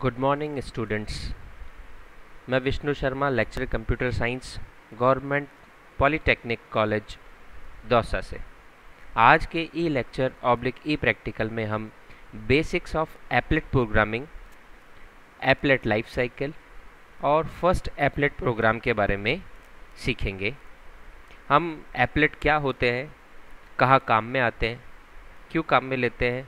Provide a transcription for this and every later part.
Good morning students मैं Vishnu Sharma lecture computer science government polytechnic college Dausa से। आज के E lecture oblique E practical में हम basics of applet programming applet life cycle और first applet program के बारे में सीखेंगे। हम एप्लेट क्या होते हैं, कहाँ काम में आते हैं, क्यों काम में लेते हैं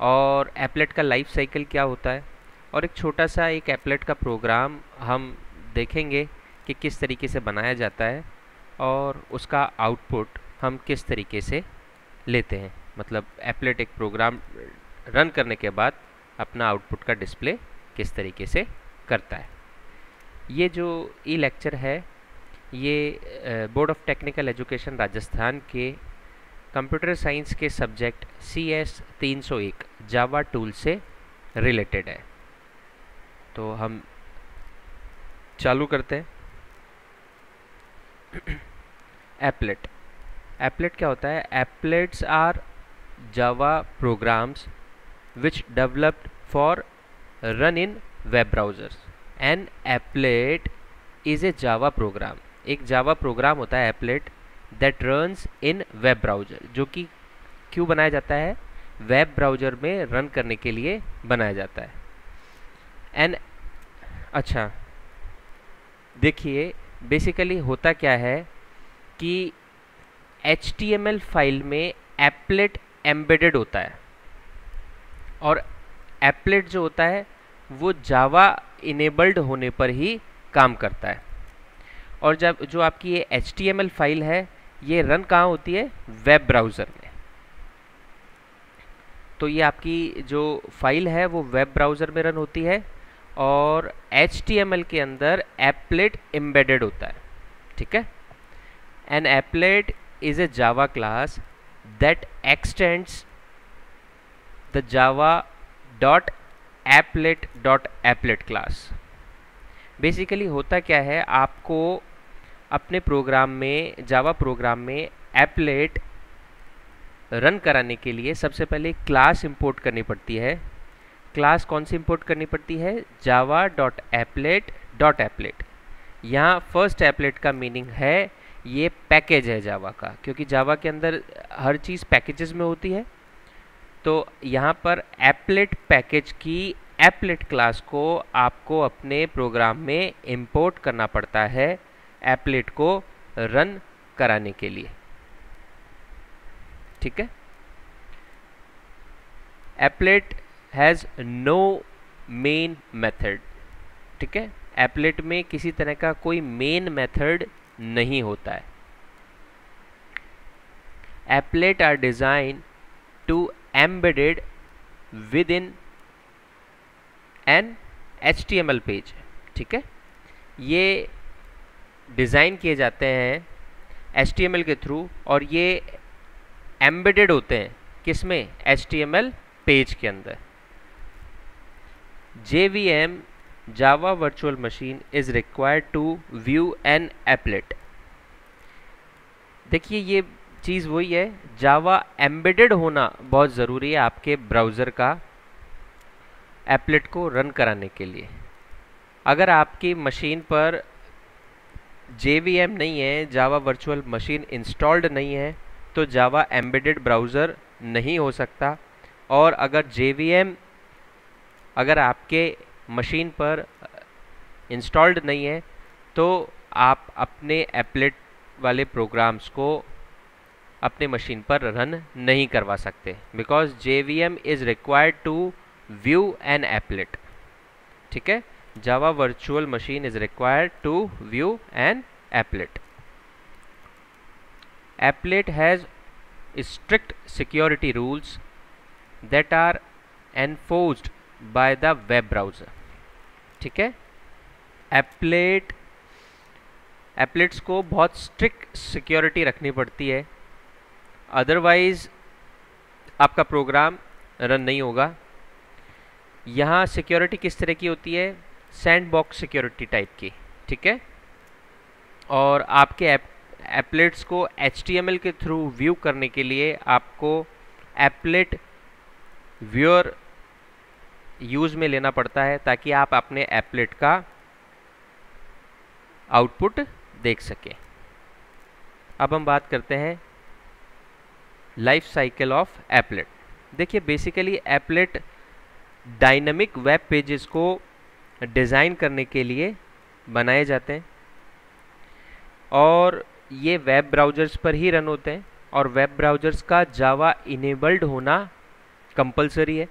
और एप्लेट का लाइफ साइकिल क्या होता है और एक छोटा सा एक एप्लेट का प्रोग्राम हम देखेंगे कि किस तरीके से बनाया जाता है और उसका आउटपुट हम किस तरीके से लेते हैं। मतलब एप्लेट एक प्रोग्राम रन करने के बाद अपना आउटपुट का डिस्प्ले किस तरीके से करता है। ये जो ई लेक्चर है, ये board of technical education Rajasthan के कंप्यूटर साइंस के सब्जेक्ट सी एस तीन सौ एक जावा टूल से रिलेटेड है। तो हम चालू करते हैं। एप्लेट एप्लेट क्या होता है? Applets are Java programs which developed for run in web browsers an applet is a Java program एक जावा प्रोग्राम होता है applet that runs in web browser जो कि क्यों बनाया जाता है? वेब ब्राउज़र में रन करने के लिए बनाया जाता है। एन अच्छा देखिए बेसिकली होता क्या है कि एचटीएमएल फ़ाइल में एप्लेट एम्बेडेड होता है। और एप्लेट जो होता है, वो जावा इनेबल्ड होने पर ही काम करता है। और जब, जो आपकी ये एचटीएमएल फ़ाइल है, ये रन कहाँ होती है? वेब ब्राउज़र में। तो ये आपकी जो फ़ाइल है, वो वेब ब्राउज़र में रन होती है। और एचटीएमएल के अंदर एप्लेट एम्बेडेड होता है, ठीक है? An applet is a Java class that extends the Java dot applet dot applet class basically होता क्या है? आपको अपने प्रोग्राम में जावा प्रोग्राम में एप्लेट रन कराने के लिए सबसे पहले क्लास इंपोर्ट करनी पड़ती है। क्लास कौन सी इंपोर्ट करनी पड़ती है? Java dot applet dot applet यहाँ फ़र्स्ट एपलेट का मीनिंग है, ये पैकेज है जावा का, क्योंकि जावा के अंदर हर चीज़ पैकेजेस में होती है। तो यहाँ पर एपलेट पैकेज की एपलेट क्लास को आपको अपने प्रोग्राम में इंपोर्ट करना पड़ता है एपलेट को रन कराने के लिए। ठीक है? Applet has no main method ठीक है? एप्लेट में किसी तरह का कोई मेन मेथड नहीं होता है। Applets are design to embedded within an H T M L page ठीक है? ये डिज़ाइन किए जाते हैं एच टी एम एल के थ्रू और ये एम्बेडेड होते हैं किसमें एच पेज के अंदर। M Java virtual machine is required to view an applet देखिए, ये चीज़ वही है जावा एम्बेडेड होना बहुत ज़रूरी है आपके ब्राउज़र का एपलेट को रन कराने के लिए। अगर आपकी मशीन पर JVM नहीं है जावा वर्चुअल मशीन इंस्टॉल्ड नहीं है तो जावा एम्बेडेड ब्राउज़र नहीं हो सकता। और अगर JVM अगर आपके मशीन पर इंस्टॉल्ड नहीं है तो आप अपने एप्लेट वाले प्रोग्राम्स को अपने मशीन पर रन नहीं करवा सकते because J V M is required to view an applet ठीक है? Java virtual machine is required to view an applet applet has strict security rules that are enforced by the web browser ठीक है? Applet एप्लेट्स को बहुत strict security रखनी पड़ती है। Otherwise आपका प्रोग्राम रन नहीं होगा। यहाँ सिक्योरिटी किस तरह की होती है? सैंड बॉक्स सिक्योरिटी टाइप की। ठीक है? और आपके एप एप्लेट्स को HTML के थ्रू व्यू करने के लिए आपको एप्लेट व्यूअर यूज़ में लेना पड़ता है ताकि आप अपने एपलेट का आउटपुट देख सकें। अब हम बात करते हैं लाइफ साइकिल ऑफ़ एपलेट देखिए basically applet dynamic web pages को डिज़ाइन करने के लिए बनाए जाते हैं और ये वेब ब्राउज़र्स पर ही रन होते हैं और वेब ब्राउज़र्स का जावा इनेबल्ड होना कंपलसरी है।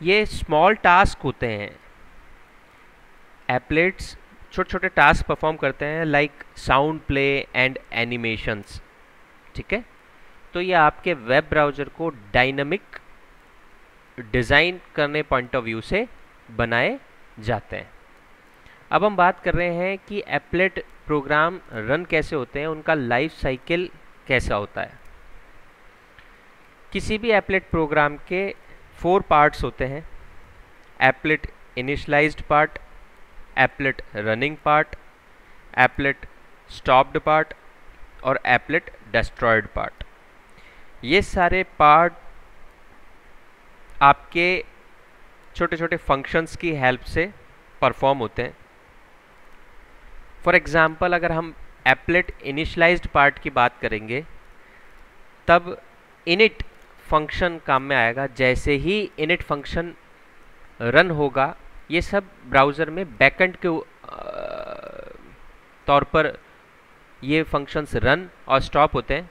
ये स्मॉल टास्क होते हैं। एपलेट्स छोटे छोटे टास्क परफॉर्म करते हैं like sound play and animations ठीक है? तो ये आपके वेब ब्राउज़र को डायनामिक डिज़ाइन करने पॉइंट ऑफ़ व्यू से बनाए जाते हैं। अब हम बात कर रहे हैं कि एपलेट प्रोग्राम रन कैसे होते हैं, उनका लाइफ साइकिल कैसा होता है। किसी भी एपलेट प्रोग्राम के फोर पार्ट्स होते हैं। Applet initialized part, applet running part, applet stopped part और एपलेट डिस्ट्रॉयड पार्ट। ये सारे पार्ट आपके छोटे छोटे फ़ंक्शंस की हेल्प से परफॉर्म होते हैं। फॉर एग्ज़ाम्पल अगर हम एपलेट इनिशलाइज्ड पार्ट की बात करेंगे, तब इनिट फ़ंक्शन काम में आएगा। जैसे ही इनिट फ़ंक्शन रन होगा, ये सब ब्राउज़र में बैकेंड के तौर पर ये फ़ंक्शंस रन और स्टॉप होते हैं,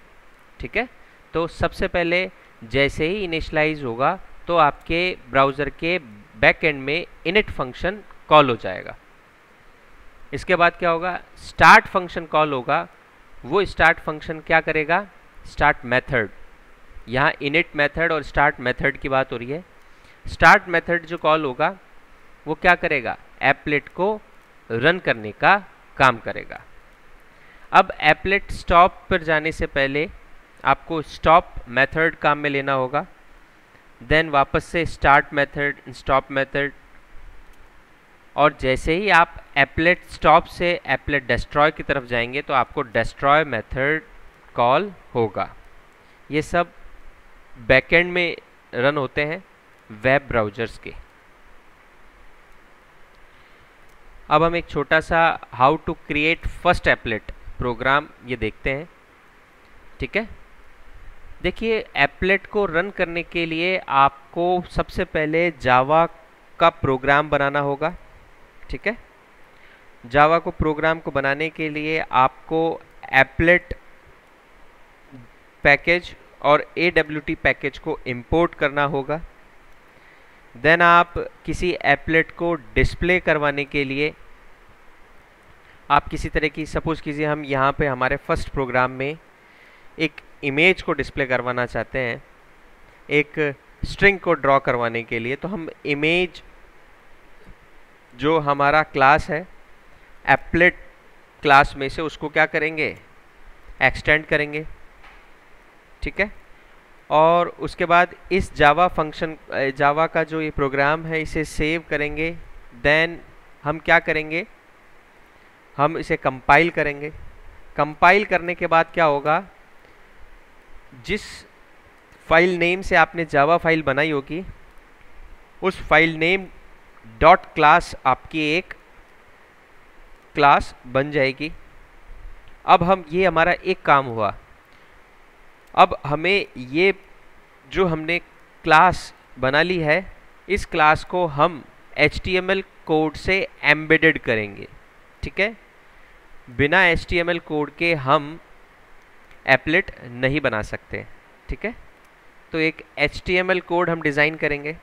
ठीक है? तो सबसे पहले जैसे ही इनिशलाइज होगा तो आपके ब्राउज़र के बैक एंड में इनिट फ़ंक्शन कॉल हो जाएगा। इसके बाद क्या होगा? स्टार्ट फ़ंक्शन कॉल होगा। वो स्टार्ट फ़ंक्शन क्या करेगा? स्टार्ट मेथड यहाँ इनिट मेथड और स्टार्ट मेथड की बात हो रही है। स्टार्ट मेथड जो कॉल होगा, वो क्या करेगा? एपलेट को रन करने का काम करेगा। अब एपलेट स्टॉप पर जाने से पहले आपको स्टॉप मेथड काम में लेना होगा। देन वापस से स्टार्ट मेथड स्टॉप मेथड और जैसे ही आप एपलेट स्टॉप से एपलेट डिस्ट्रॉय की तरफ़ जाएँगे तो आपको डिस्ट्रॉय मेथड कॉल होगा। ये सब बैकएंड में रन होते हैं वेब ब्राउज़र्स के। अब हम एक छोटा सा how to create first applet program ये देखते हैं। ठीक है? देखिए एपलेट को रन करने के लिए आपको सबसे पहले जावा का प्रोग्राम बनाना होगा। ठीक है? जावा को प्रोग्राम को बनाने के लिए आपको एपलेट पैकेज और ए पैकेज को इंपोर्ट करना होगा। देन आप किसी एपलेट को डिस्प्ले करवाने के लिए, आप किसी तरह की सपोज़ कीजिए हम यहाँ पे हमारे फ़र्स्ट प्रोग्राम में एक इमेज को डिस्प्ले करवाना चाहते हैं, एक स्ट्रिंग को ड्रॉ करवाने के लिए तो हम इमेज जो हमारा क्लास है एप्लेट क्लास में से उसको क्या करेंगे? एक्सटेंड करेंगे। ठीक है? और उसके बाद इस जावा फ़ंक्शन जावा का जो ये प्रोग्राम है, इसे सेव करेंगे। देन हम क्या करेंगे? हम इसे कंपाइल करेंगे। कंपाइल करने के बाद क्या होगा? जिस फ़ाइल नेम से आपने जावा फ़ाइल बनाई होगी, उस फ़ाइल नेम डॉट क्लास आपकी एक क्लास बन जाएगी। अब हम, ये हमारा एक काम हुआ। अब हमें ये जो हमने क्लास बना ली है, इस क्लास को हम एचटीएमएल कोड से एम्बेडेड करेंगे, ठीक है? बिना एचटीएमएल कोड के हम एप्लेट नहीं बना सकते, ठीक है? तो एक एचटीएमएल कोड हम डिज़ाइन करेंगे।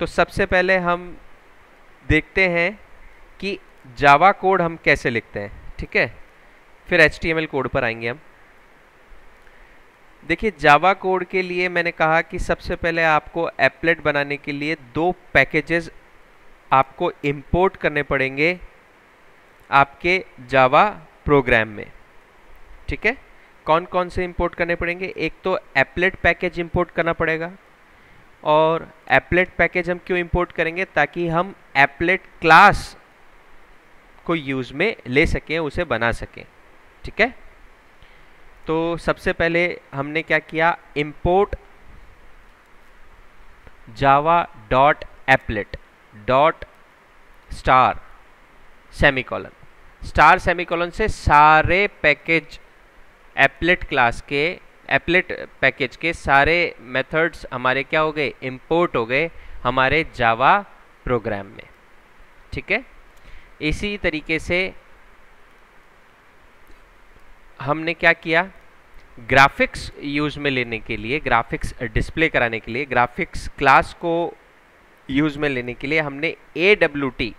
तो सबसे पहले हम देखते हैं कि जावा कोड हम कैसे लिखते हैं, ठीक है? फिर एचटीएमएल कोड पर आएँगे हम। देखिए जावा कोड के लिए मैंने कहा कि सबसे पहले आपको एप्लेट बनाने के लिए दो पैकेजेस आपको इंपोर्ट करने पड़ेंगे आपके जावा प्रोग्राम में। ठीक है? कौन कौन से इंपोर्ट करने पड़ेंगे? एक तो एप्लेट पैकेज इंपोर्ट करना पड़ेगा और एप्लेट पैकेज हम क्यों इंपोर्ट करेंगे? ताकि हम एप्लेट क्लास को यूज़ में ले सकें, उसे बना सकें। ठीक है? तो सबसे पहले हमने क्या किया? Import Java dot applet dot star semicolon star semicolon से सारे पैकेज एपलेट क्लास के एपलेट पैकेज के सारे मेथड्स हमारे क्या हो गए? इम्पोर्ट हो गए हमारे जावा प्रोग्राम में। ठीक है? इसी तरीके से हमने क्या किया? ग्राफिक्स यूज़ में लेने के लिए ग्राफिक्स डिस्प्ले कराने के लिए ग्राफिक्स क्लास को यूज़ में लेने के लिए हमने ए डब्ल्यू टी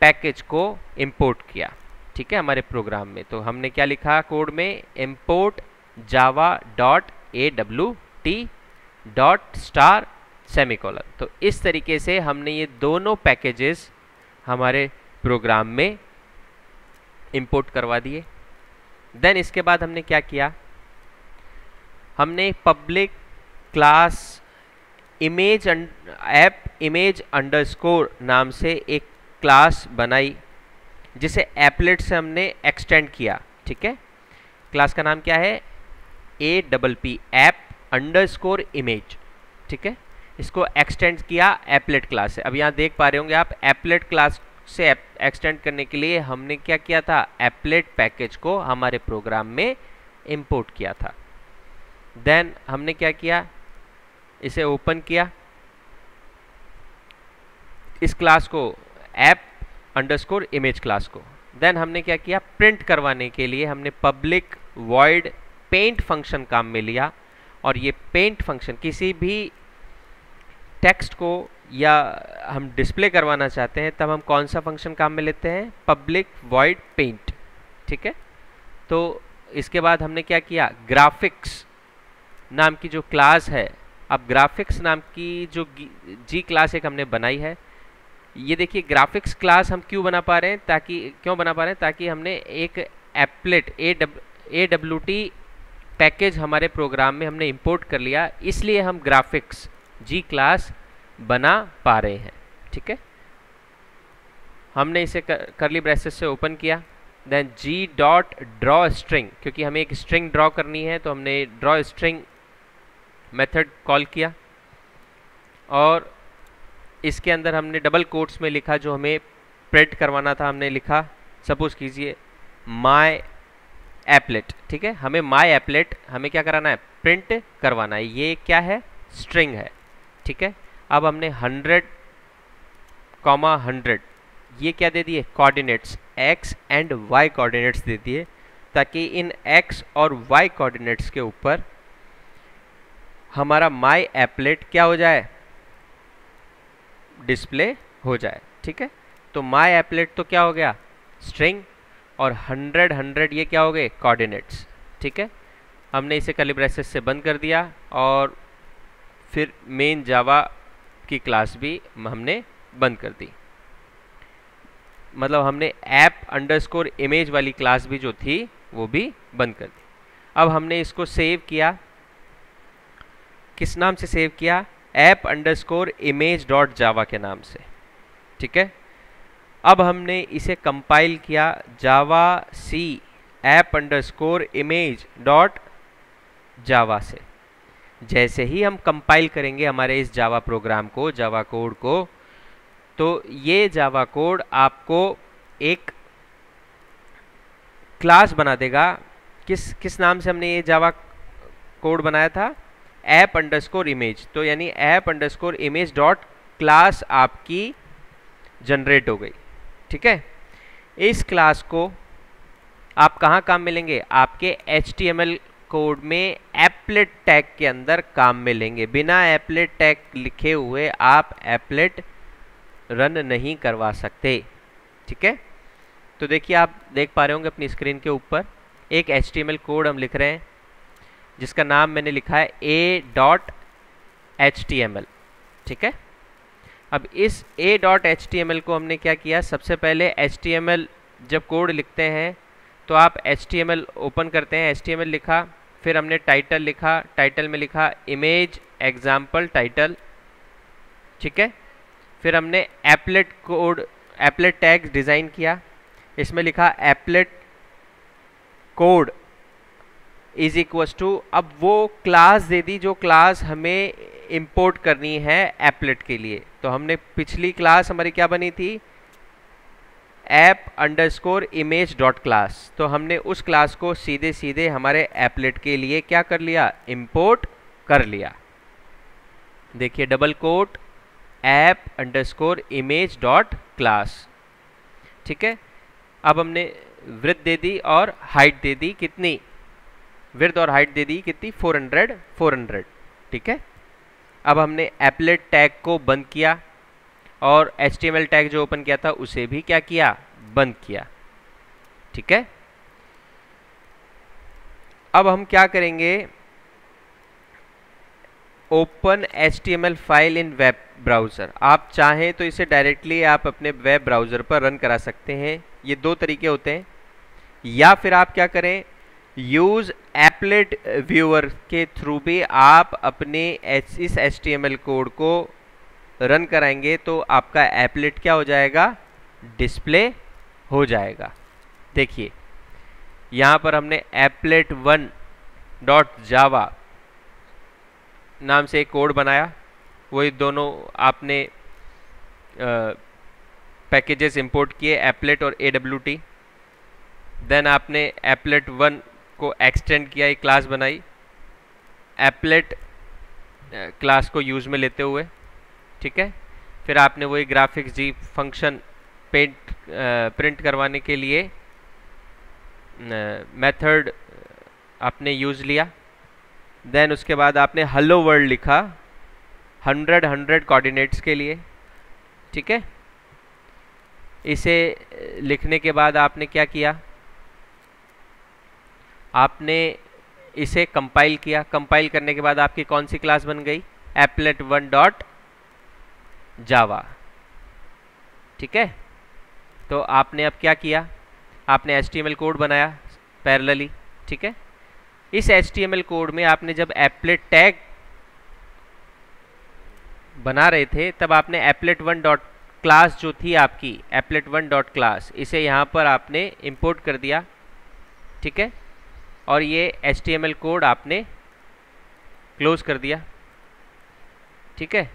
पैकेज को इंपोर्ट किया। ठीक है हमारे प्रोग्राम में। तो हमने क्या लिखा कोड में? Import Java dot A W T dot star semicolon तो इस तरीके से हमने ये दोनों पैकेजेस हमारे प्रोग्राम में इंपोर्ट करवा दिए। देन इसके बाद हमने क्या किया? हमने public class image app image underscore नाम से एक क्लास बनाई, जिसे एपलेट से हमने एक्सटेंड किया, ठीक है? क्लास का नाम क्या है? A double P app underscore image ठीक है? इसको एक्सटेंड किया एपलेट क्लास से। अब यहाँ देख पा रहे होंगे आप एपलेट क्लास से एक्सटेंड करने के लिए हमने क्या किया था? एपलेट पैकेज को हमारे प्रोग्राम में इंपोर्ट किया था। देन हमने क्या किया? इसे ओपन किया। इस क्लास को ऐप अंडरस्कोर इमेज क्लास को। देन हमने क्या किया? प्रिंट करवाने के लिए हमने पब्लिक वॉइड पेंट फ़ंक्शन काम में लिया। और ये पेंट फ़ंक्शन किसी भी टेक्स्ट को या हम डिस्प्ले करवाना चाहते हैं, तब हम कौन सा फ़ंक्शन काम में लेते हैं? पब्लिक वॉइड पेंट ठीक है? तो इसके बाद हमने क्या किया? ग्राफिक्स नाम की जो क्लास है। अब ग्राफिक्स नाम की जो जी क्लास एक हमने बनाई है। ये देखिए ग्राफिक्स क्लास हम क्यों बना पा रहे हैं? ताकि, क्यों बना पा रहे हैं? ताकि हमने एक applet A A W T package हमारे प्रोग्राम में हमने इंपोर्ट कर लिया। इसलिए हम ग्राफिक्स जी क्लास बना पा रहे हैं ठीक है? हमने इसे कर, करली ब्रेसेस से ओपन किया then G dot draw string क्योंकि हमें एक स्ट्रिंग ड्रॉ करनी है तो हमने ड्रॉ स्ट्रिंग मेथड कॉल किया। और इसके अंदर हमने डबल कोट्स में लिखा जो हमें प्रिंट करवाना था हमने लिखा सपोज़ कीजिए माई एपलेट ठीक है? हमें माई एपलेट हमें क्या कराना है? प्रिंट करवाना है। ये क्या है? स्ट्रिंग है ठीक है? अब हमने हंड्रेड कॉमा हंड्रेड, ये क्या दे दिए? Coordinates X and Y coordinates दे दिए, ताकि इन एक्स और वाई कोऑर्डिनेट्स के ऊपर हमारा माई एपलेट क्या हो जाए? डिस्प्ले हो जाए, ठीक है? तो माई एपलेट तो क्या हो गया? स्ट्रिंग और हंड्रेड हंड्रेड ये क्या हो गए? कोऑर्डिनेट्स ठीक है? हमने इसे कलिब्रेसिस से बंद कर दिया, और फिर मेन जावा की क्लास भी हमने बंद कर दी। मतलब हमने ऐप अंडरस्कोर इमेज वाली क्लास भी जो थी, वो भी बंद कर दी। अब हमने इसको सेव किया। किस नाम से सेव किया? App underscore image dot Java के नाम से। ठीक है? अब हमने इसे कंपाइल किया। Java C app underscore image dot Java से। जैसे ही हम कंपाइल करेंगे हमारे इस जावा प्रोग्राम को जावा कोड को तो ये जावा कोड आपको एक क्लास बना देगा। किस किस नाम से हमने ये जावा कोड बनाया था? ऐप अंडरस्कोर इमेज तो यानी app underscore image dot class आपकी जनरेट हो गई। ठीक है? इस क्लास को आप कहाँ काम मिलेंगे? आपके एचटीएमएल कोड में एपलेट टैग के अंदर काम मिलेंगे। बिना एपलेट टैग लिखे हुए आप एपलेट रन नहीं करवा सकते। ठीक है? तो देखिए आप देख पा रहे होंगे अपनी स्क्रीन के ऊपर। एक एचटीएमएल कोड हम लिख रहे हैं, जिसका नाम मैंने लिखा है ए डॉट एच ठीक है? अब इस ए डॉट एच को हमने क्या किया? सबसे पहले एच टी एम एल जब कोड लिखते हैं तो आप H T M L open करते हैं। एच टी एम एल लिखा फिर हमने टाइटल लिखा टाइटल में लिखा इमेज एग्ज़ाम्पल टाइटल ठीक है? फिर हमने applet code applet tag design किया। इसमें लिखा applet code is equals to अब वो क्लास दे दी जो क्लास हमें इंपोर्ट करनी है एपलेट के लिए। तो हमने पिछली क्लास हमारी क्या बनी थी? App underscore image dot class तो हमने उस क्लास को सीधे सीधे हमारे एपलेट के लिए क्या कर लिया? इम्पोर्ट कर लिया। देखिए double quote app underscore image dot class ठीक है? अब हमने वृद्ध दे दी और हाइट दे दी कितनी? वृद्ध और हाइट दे दी कितनी? 400 400 ठीक है? अब हमने एपलेट टैग को बंद किया। और एचटीएमएल टैग जो ओपन किया था, उसे भी क्या किया? बंद किया। ठीक है? अब हम क्या करेंगे? Open H file in web browser आप चाहें तो इसे डायरेक्टली आप अपने वेब ब्राउज़र पर रन करा सकते हैं। ये दो तरीके होते हैं। या फिर आप क्या करें? यूज़ एपलेट व्यूअर के थ्रू भी आप अपने इस एच कोड को रन कराएँगे तो आपका एपलेट क्या हो जाएगा? डिस्प्ले हो जाएगा। देखिए, यहाँ पर हमने एपलेट वन डॉट जावा नाम से एक कोड बनाया। वही दोनों आपने पैकेजेस इंपोर्ट किए, एपलेट और ए डब्ल्यू टी देन आपने एपलेट वन को एक्सटेंड किया, एक क्लास बनाई। एपलेट क्लास को यूज़ में लेते हुए। ठीक है? फिर आपने वही graphics G function paint print करवाने के लिए मेथड आपने यूज़ लिया। देन उसके बाद आपने हेलो वर्ल्ड लिखा हंड्रेड हंड्रेड कोऑर्डिनेट्स के लिए, ठीक है? इसे लिखने के बाद आपने क्या किया? आपने इसे कंपाइल किया। कंपाइल करने के बाद आपकी कौन सी क्लास बन गई? Applet one dot Java. ठीक है? तो आपने अब क्या किया? आपने एच कोड बनाया, पैरेलली। ठीक है? इस एच कोड में आपने जब एपलेट टैग बना रहे थे, तब आपने एपलेट वन डॉट क्लास जो थी आपकी एपलेट वन डॉट क्लास इसे यहाँ पर आपने इंपोर्ट कर दिया। ठीक है? और ये एच कोड आपने क्लोज कर दिया। ठीक है?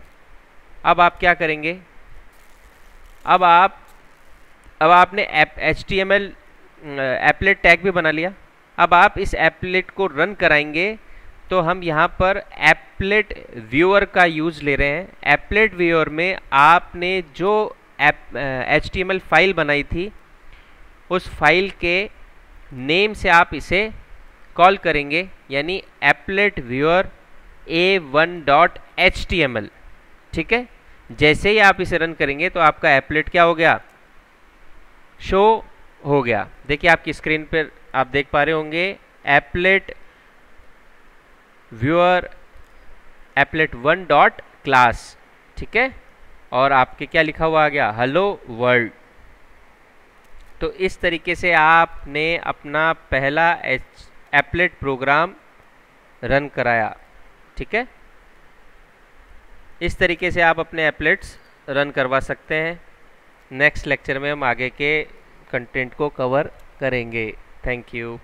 अब आप क्या करेंगे? अब आप, अब आपने H T M L applet tag भी बना लिया। अब आप इस एपलेट को रन कराएँगे तो हम यहाँ पर एपलेट व्यूअर का यूज़ ले रहे हैं। एपलेट व्यूअर में आपने जो H T M L file बनाई थी, उस फ़ाइल के नेम से आप इसे कॉल करेंगे, यानी applet viewer A one dot H T M L ठीक है? जैसे ही आप इसे रन करेंगे तो आपका एपलेट क्या हो गया? शो हो गया। देखिए आपकी स्क्रीन पर आप देख पा रहे होंगे applet viewer applet one dot class ठीक है? और आपके क्या लिखा हुआ आ गया? हेलो वर्ल्ड तो इस तरीके से आपने अपना पहला एपलेट प्रोग्राम रन कराया, ठीक है? इस तरीके से आप अपने एप्लेट्स रन करवा सकते हैं। नेक्स्ट लेक्चर में हम आगे के कंटेंट को कवर करेंगे। Thank you